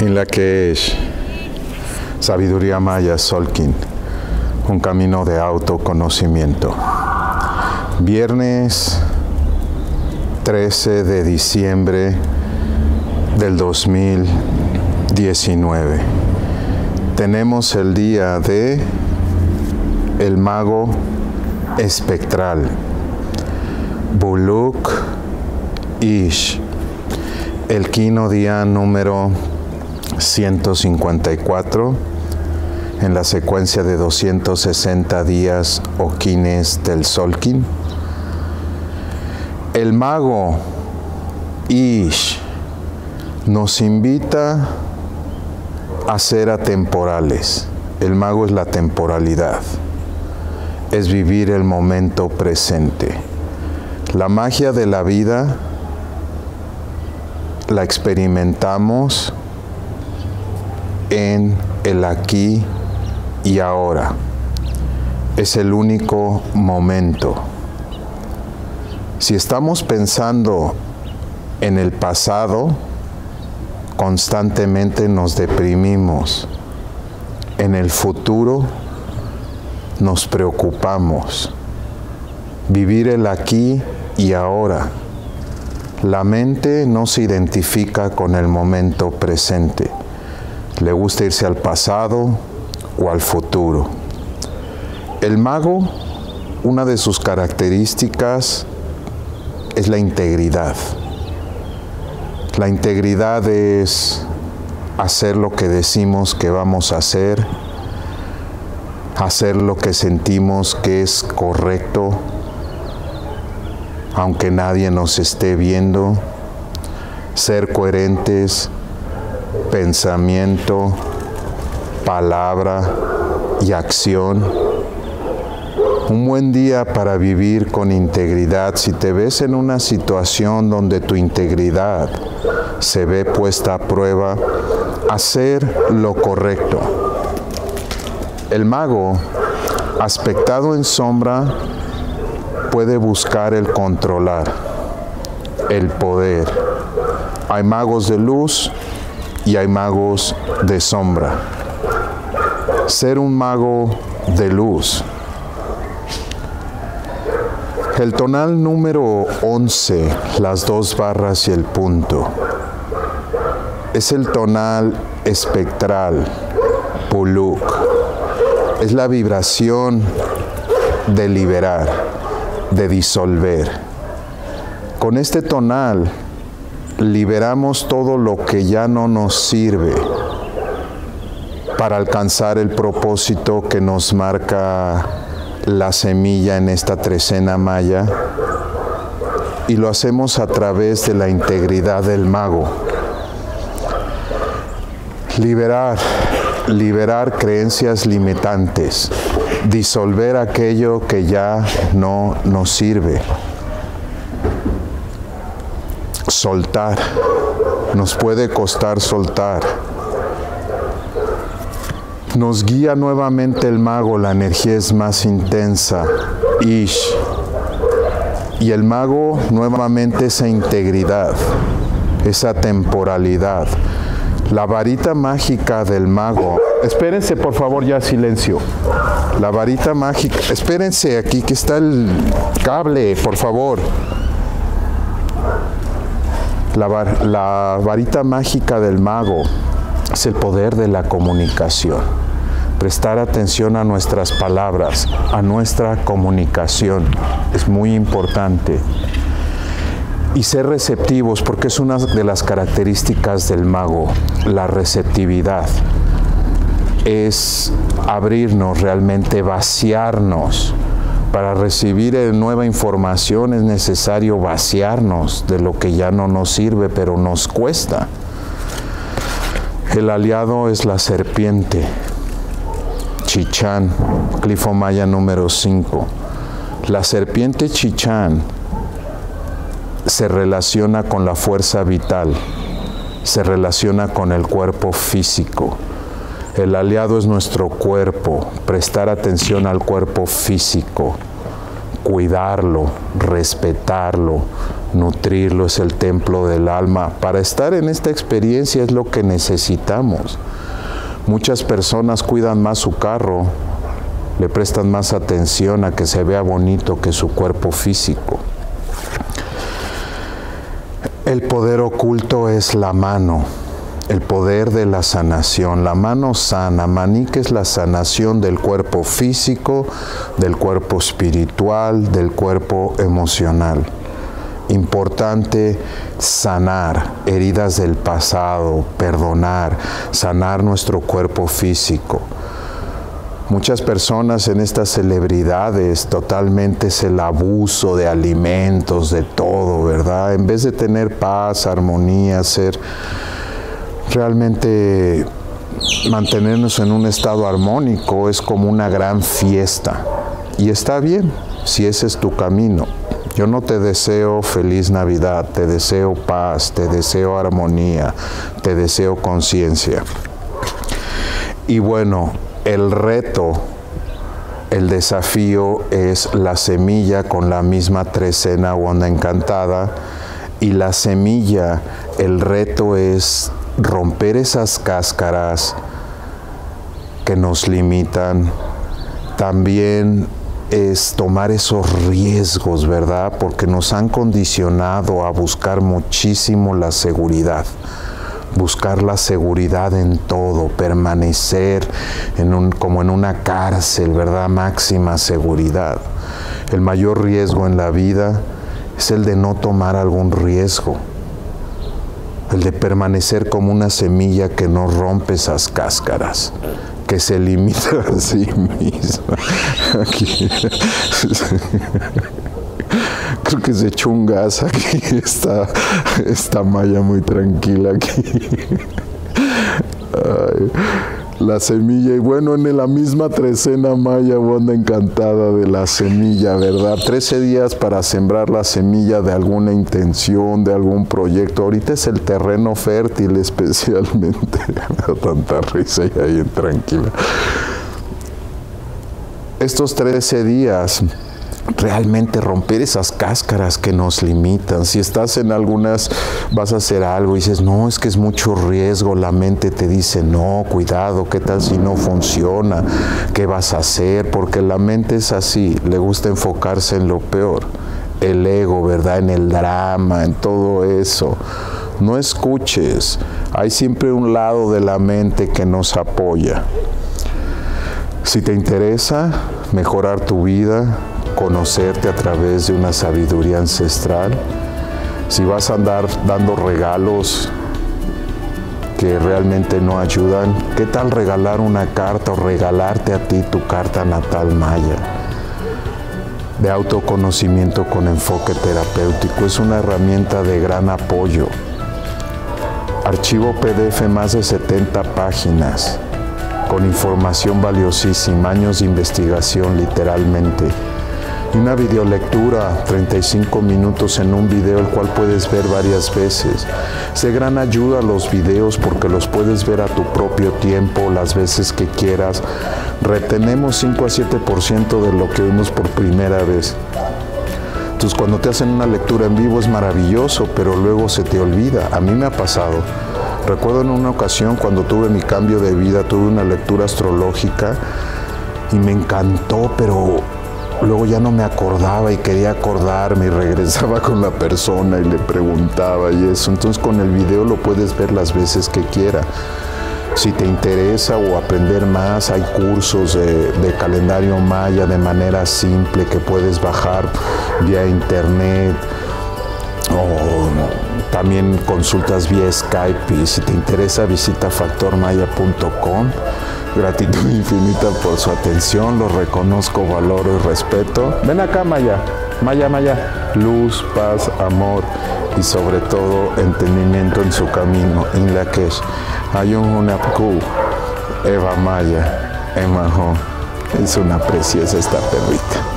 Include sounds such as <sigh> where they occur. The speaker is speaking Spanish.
en la que es Sabiduría Maya Solkin, un camino de autoconocimiento. Viernes 13 de diciembre del 2019. Tenemos el día de el mago espectral, Buluk Ish, el quino día número 154 en la secuencia de 260 días o quines del Solkin. El mago Ish nos invita a ser atemporales. El mago es la temporalidad, es vivir el momento presente. La magia de la vida la experimentamos en el aquí y ahora. Es el único momento. Si estamos pensando en el pasado, constantemente nos deprimimos. En el futuro nos preocupamos. Vivir el aquí y ahora. La mente no se identifica con el momento presente. Le gusta irse al pasado o al futuro. El mago, una de sus características es la integridad. La integridad es hacer lo que decimos que vamos a hacer, hacer lo que sentimos que es correcto, aunque nadie nos esté viendo, ser coherentes, pensamiento, palabra y acción. Un buen día para vivir con integridad. Si te ves en una situación donde tu integridad se ve puesta a prueba, hacer lo correcto. El mago, aspectado en sombra, puede buscar el controlar, el poder. Hay magos de luz y hay magos de sombra. Ser un mago de luz. El tonal número 11, las dos barras y el punto, es el tonal espectral, puluk. Es la vibración de liberar, de disolver. Con este tonal liberamos todo lo que ya no nos sirve para alcanzar el propósito que nos marca la semilla en esta trecena maya y lo hacemos a través de la integridad del mago. Liberar, liberar creencias limitantes, disolver aquello que ya no nos sirve. Soltar, nos puede costar soltar. Nos guía nuevamente el mago, la energía es más intensa. Ish. Y el mago nuevamente esa integridad, esa temporalidad. La varita mágica del mago. Espérense, por favor, ya silencio. La varita mágica. Espérense aquí que está el cable, por favor. La, varita mágica del mago es el poder de la comunicación. Prestar atención a nuestras palabras, a nuestra comunicación, es muy importante. Y ser receptivos, porque es una de las características del mago, la receptividad. Es abrirnos realmente, vaciarnos. Para recibir nueva información es necesario vaciarnos de lo que ya no nos sirve, pero nos cuesta. El aliado es la serpiente. Chichán, Clifomaya número 5. La serpiente Chichán se relaciona con la fuerza vital, se relaciona con el cuerpo físico. El aliado es nuestro cuerpo, prestar atención al cuerpo físico. cuidarlo, respetarlo, nutrirlo, es el templo del alma. Para estar en esta experiencia es lo que necesitamos. Muchas personas cuidan más su carro, le prestan más atención a que se vea bonito que su cuerpo físico. El poder oculto es la mano, el poder de la sanación. La mano sana, manique es la sanación del cuerpo físico, del cuerpo espiritual, del cuerpo emocional. Importante sanar heridas del pasado, perdonar, sanar nuestro cuerpo físico. Muchas personas en estas celebridades totalmente es el abuso de alimentos, de todo, ¿verdad? En vez de tener paz, armonía, ser realmente mantenernos en un estado armónico es como una gran fiesta. Y está bien si ese es tu camino. Yo no te deseo feliz Navidad, te deseo paz, te deseo armonía, te deseo conciencia. Y bueno, el reto, el desafío es la semilla con la misma trecena o onda encantada. Y la semilla, el reto es romper esas cáscaras que nos limitan. También es tomar esos riesgos, ¿verdad? Porque nos han condicionado a buscar muchísimo la seguridad buscar la seguridad en todo, permanecer en un, como en una cárcel, ¿verdad? Máxima seguridad. El mayor riesgo en la vida es el de no tomar algún riesgo, el de permanecer como una semilla que no rompe esas cáscaras, que se limita <laughs> a sí misma. Aquí. <laughs> Creo que se echó un gas aquí. <laughs> Está, esta muy tranquila aquí. La semilla, y bueno, en la misma trecena maya, onda encantada de la semilla, ¿verdad? Trece días para sembrar la semilla de alguna intención, de algún proyecto. Ahorita es el terreno fértil especialmente. <laughs> tanta risa y ahí tranquila. Estos trece días realmente romper esas cáscaras que nos limitan. Si estás en algunas, vas a hacer algo y dices, no, es que es mucho riesgo, la mente te dice, no, cuidado, ¿qué tal si no funciona? ¿Qué vas a hacer? Porque la mente es así, le gusta enfocarse en lo peor, el ego, ¿verdad? En el drama, en todo eso. No escuches, hay siempre un lado de la mente que nos apoya. Si te interesa mejorar tu vida, conocerte a través de una sabiduría ancestral, si vas a andar dando regalos que realmente no ayudan, ¿qué tal regalar una carta o regalarte a ti tu carta natal maya? De autoconocimiento con enfoque terapéutico es una herramienta de gran apoyo. Archivo PDF más de 70 páginas con información valiosísima, años de investigación literalmente una videolectura, 35 minutos en un video, el cual puedes ver varias veces. Es de gran ayuda los videos porque los puedes ver a tu propio tiempo, las veces que quieras. Retenemos 5 a 7% de lo que vimos por primera vez. Entonces cuando te hacen una lectura en vivo es maravilloso, pero luego se te olvida. A mí me ha pasado. Recuerdo en una ocasión cuando tuve mi cambio de vida, tuve una lectura astrológica y me encantó, pero Ya no me acordaba y quería acordarme y regresaba <laughs> con la persona y le preguntaba y eso. Entonces con el video lo puedes ver las veces que quiera. Si te interesa o aprender más, hay cursos de, de, calendario maya de manera simple que puedes bajar vía internet o también consultas vía Skype y si te interesa visita factormaya.com Gratitud infinita por su atención, lo reconozco, valoro y respeto. Ven acá, Maya. Maya, Maya. Luz, paz, amor y sobre todo entendimiento en su camino. En la que hay un Eva Maya, Emajo. Es una preciosa esta perrita.